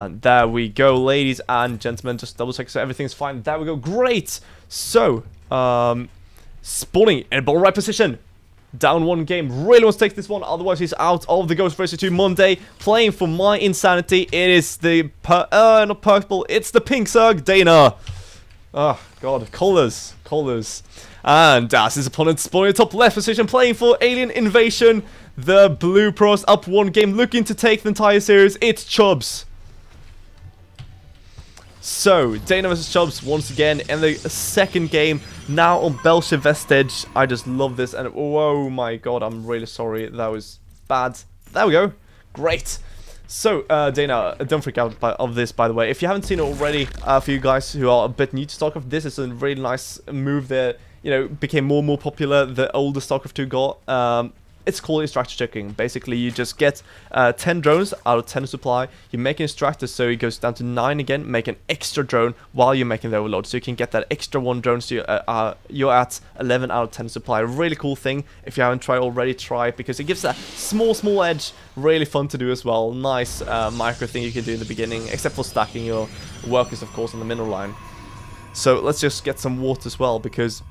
And there we go, ladies and gentlemen. Just double check so everything's fine. There we go. Great. So, um, spawning in a ball right position. Down one game. Really wants to take this one. Otherwise, he's out of the GO4SC2 Monday. Playing for mYinsanity. It is the, per uh, not purple. It's the pink Zerg, Dana. Oh, God. Colors. Colors. And as his opponent spawning top left position. Playing for Alien Invasion. The Blue Pros up one game. Looking to take the entire series. It's Chubz. So, Dana vs. Chubz once again in the second game, now on Bel'shir Vestige. I just love this, and oh my god, I'm really sorry, that was bad. There we go, great. So, uh, Dana, don't freak out by, of this, by the way. If you haven't seen it already, uh, for you guys who are a bit new to StarCraft, this is a really nice move that, you know, became more and more popular the older StarCraft 2 got. Um, it's called extractor checking. Basically, you just get uh, 10 drones out of 10 supply. You make an extractor so it goes down to 9 again. Make an extra drone while you're making the overlord. So you can get that extra 1 drone so you're, uh, uh, you're at 11 out of 10 supply. Really cool thing. If you haven't tried already, try it because it gives that small, small edge. Really fun to do as well. Nice uh, micro thing you can do in the beginning. Except for stacking your workers, of course, on the mineral line. So let's just get some water as well because...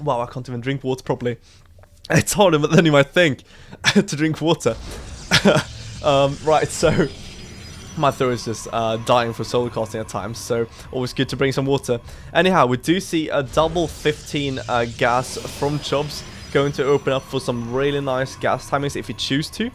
Wow, I can't even drink water properly. It's harder than you might think to drink water. um, right, so my throat is just uh, dying for solo casting at times, so always good to bring some water. Anyhow, we do see a double 15 uh, gas from Chubz going to open up for some really nice gas timings if you choose to.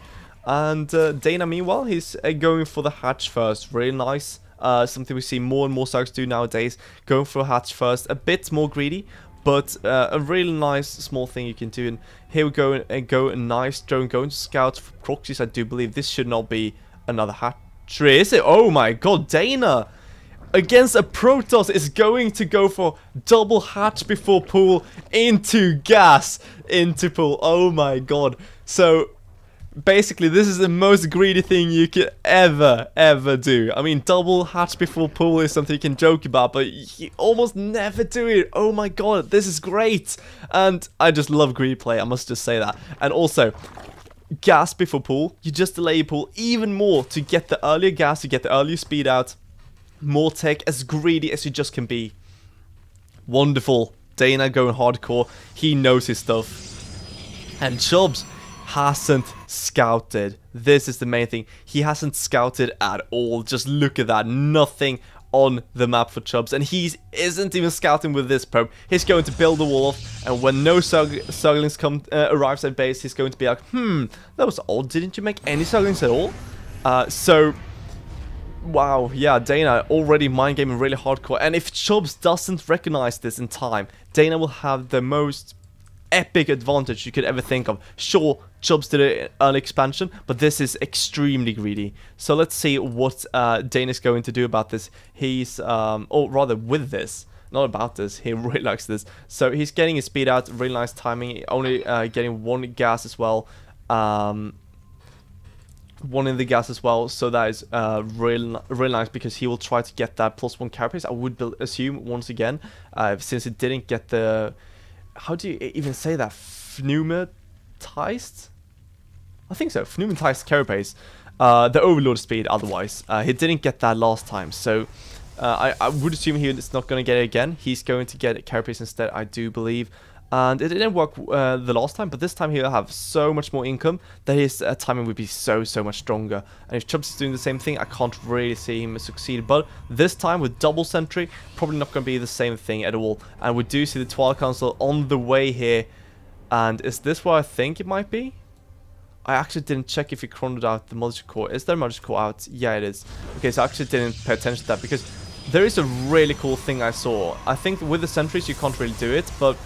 And uh, Dana, meanwhile, he's uh, going for the hatch first. Really nice. Uh, something we see more and more Zergs do nowadays. Going for a hatch first. A bit more greedy, but uh, a really nice small thing you can do. And here we go and go a nice drone going to scout for proxies. I do believe this should not be another hatchery, is it? Oh my god, Dana! Against a Protoss is going to go for double hatch before pool into gas into pool. Oh my god. So basically this is the most greedy thing you could ever ever do. I mean double hatch before pool is something you can joke about but you almost never do it. Oh my god this is great. And i just love greedy play i must just say that. And also gas before pool you just delay your pool even more to get the earlier gas to get the earlier speed out. More tech as greedy as you just can be. Wonderful. Dana going hardcore. He knows his stuff. And Chubz hasn't scouted. This is the main thing. He hasn't scouted at all. Just look at that. Nothing on the map for Chubz. And he isn't even scouting with this probe. He's going to build a wall off. And when no Zerglings come uh, arrives at base, he's going to be like, hmm, that was odd. Didn't you make any Zerglings at all? Uh, so... Wow, yeah, Dana already mind gaming really hardcore. And if Chubz doesn't recognize this in time, Dana will have the most epic advantage you could ever think of. Sure, Chubz did an expansion, but this is extremely greedy. So let's see what uh, Dane is going to do about this. He's, um, or rather with this, not about this, he really likes this. So he's getting his speed out, really nice timing, only uh, getting one gas as well. Um, one in the gas as well, so that is uh, real, real nice because he will try to get that plus one carapace, I would assume, once again, uh, since it didn't get the how do you even say that? Pneumatized? I think so. Pneumatized carapace. Uh, the overlord speed otherwise. Uh, he didn't get that last time, so uh, I, I would assume he's not going to get it again. He's going to get carapace instead, I do believe. And it didn't work uh, the last time, but this time he'll have so much more income that his uh, timing would be so, so much stronger. And if Chubz is doing the same thing, I can't really see him succeed. But this time with double sentry, probably not going to be the same thing at all. And we do see the Twilight Council on the way here. And is this where I think it might be? I actually didn't check if he chronoed out the Mothership Core. Is there Mothership Core out? Yeah, it is. Okay, so I actually didn't pay attention to that because there is a really cool thing I saw. I think with the sentries you can't really do it, but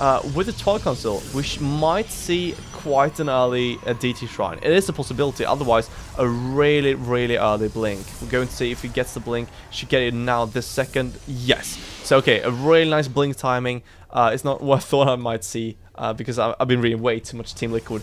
uh, with the Twilight Council, we might see quite an early uh, DT Shrine. It is a possibility, otherwise a really, really early Blink. We're going to see if he gets the Blink. Should get it now this second. Yes. So, okay, a really nice Blink timing. Uh, it's not what I thought I might see, uh, because I I've been reading way too much Team Liquid.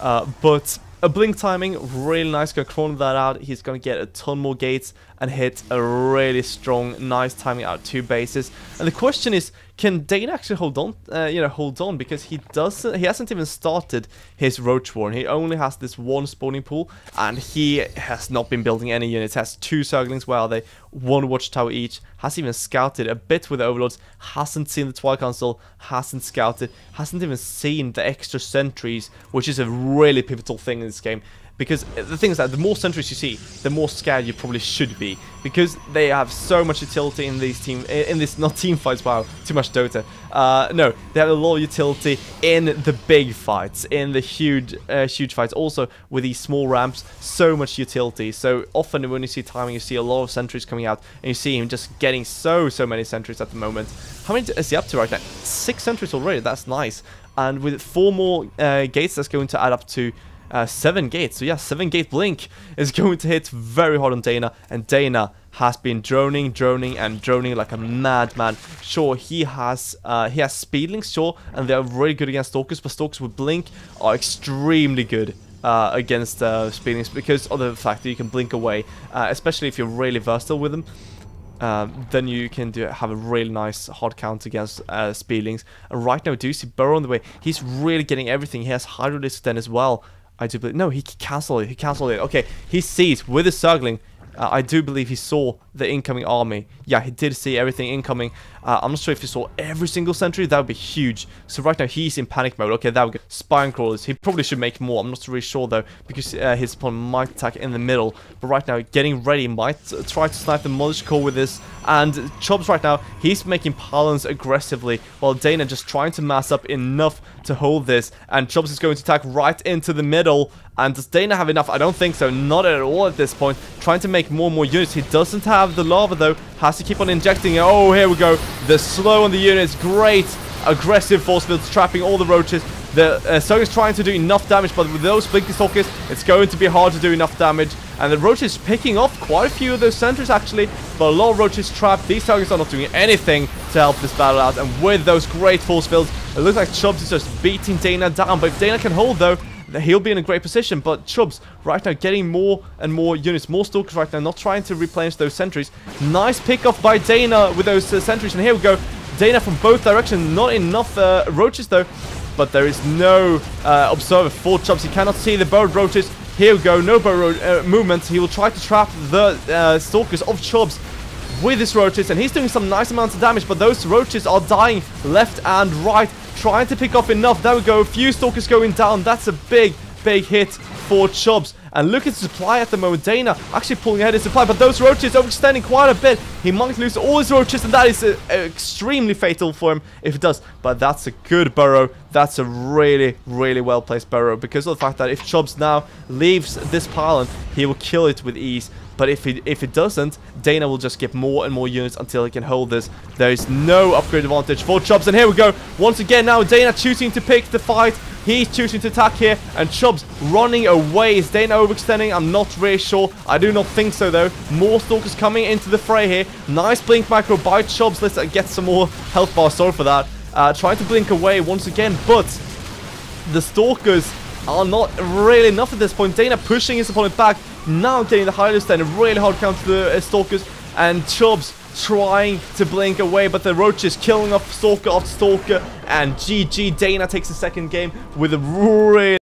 Uh, but a blink timing, really nice, gonna chrono that out. He's gonna get a ton more gates and hit a really strong, nice timing out two bases. And the question is, can Dana actually hold on, uh, you know, hold on? Because he doesn't, he hasn't even started his Roach War. He only has this one spawning pool, and he has not been building any units. Has two Zerglings, where are they? One Watchtower each. Has even scouted a bit with the Overlords. Hasn't seen the Twilight Council. Hasn't scouted. Hasn't even seen the extra sentries, which is a really pivotal thing in this game. Because the thing is that the more sentries you see, the more scared you probably should be. Because they have so much utility in these team, in this, not team fights, wow, too much Dota. Uh, no, they have a lot of utility in the big fights, in the huge, uh, huge fights. Also, with these small ramps, so much utility. So often when you see timing, you see a lot of sentries coming out, and you see him just getting so, so many sentries at the moment. How many is he up to right now? Six sentries already, that's nice. And with four more uh, gates, that's going to add up to uh, 7 gates. So yeah, 7 gate blink is going to hit very hard on Dana. And Dana has been droning, droning, and droning like a madman. Sure, he has uh, he has speedlings, sure, and they're really good against Stalkers, but Stalkers with Blink are extremely good. Uh, against uh, speedlings because of the fact that you can blink away, uh, especially if you're really versatile with them. Um, then you can do have a really nice hard count against uh, Speedlings. And right now, do you see Burrow on the way? He's really getting everything. He has Hydra Den as well. I do believe. No, he canceled it. He canceled it. Okay, he sees with his Zergling. Uh, I do believe he saw the incoming army. Yeah, he did see everything incoming. Uh, I'm not sure if he saw every single sentry. That would be huge. So right now he's in panic mode. Okay, that would go. Spine crawlers. He probably should make more. I'm not really sure though because uh, his opponent might attack in the middle. But right now, getting ready might try to snipe the Mother's Core with this. And Chubz right now, he's making Pylons aggressively while Dana just trying to mass up enough to hold this. And Chubz is going to attack right into the middle. And does Dana have enough? I don't think so. Not at all at this point. Trying to make more and more units. He doesn't have the larva though. Has to keep on injecting it. Oh, here we go. The slow on the units. Great. Aggressive force fields trapping all the roaches. The uh, is trying to do enough damage, but with those Blinky Stalkers, it's going to be hard to do enough damage. And the roaches picking off quite a few of those sentries actually, but a lot of roaches trapped. These targets are not doing anything to help this battle out. And with those great force fields, it looks like Chubz is just beating Dana down. But if Dana can hold though, he'll be in a great position. But Chubz, right now, getting more and more units, more Stalkers right now, not trying to replenish those sentries. Nice pick off by Dana with those uh, sentries. And here we go. Dana from both directions. Not enough uh, roaches, though. But there is no uh, observer for Chubz. He cannot see the bird roaches. Here we go. No bird uh, movement. He will try to trap the uh, Stalkers of Chubz with his roaches. And he's doing some nice amounts of damage. But those roaches are dying left and right. Trying to pick off enough. There we go. A few Stalkers going down. That's a big, big hit for Chubz. And look at supply at the moment. Dana actually pulling ahead in supply, but those roaches overextending quite a bit. He might lose all his roaches, and that is uh, extremely fatal for him if it does. But that's a good burrow. That's a really, really well-placed burrow because of the fact that if Chubz now leaves this pylon, he will kill it with ease. But if it, if it doesn't, Dana will just get more and more units until he can hold this. There is no upgrade advantage for Chubz. And here we go. Once again, now Dana choosing to pick the fight. He's choosing to attack here, and Chubz running away. Is Dana overextending? I'm not really sure. I do not think so, though. More Stalkers coming into the fray here. Nice Blink Micro by Chubz. Let's uh, get some more health bar. Sorry for that. Uh, trying to blink away once again, but the Stalkers are not really enough at this point. Dana pushing his opponent back. Now getting the highest and really hard counter to the uh, Stalkers. And Chubz trying to blink away, but the Roach is killing off Stalker after Stalker, and GG Dana takes the second game with a really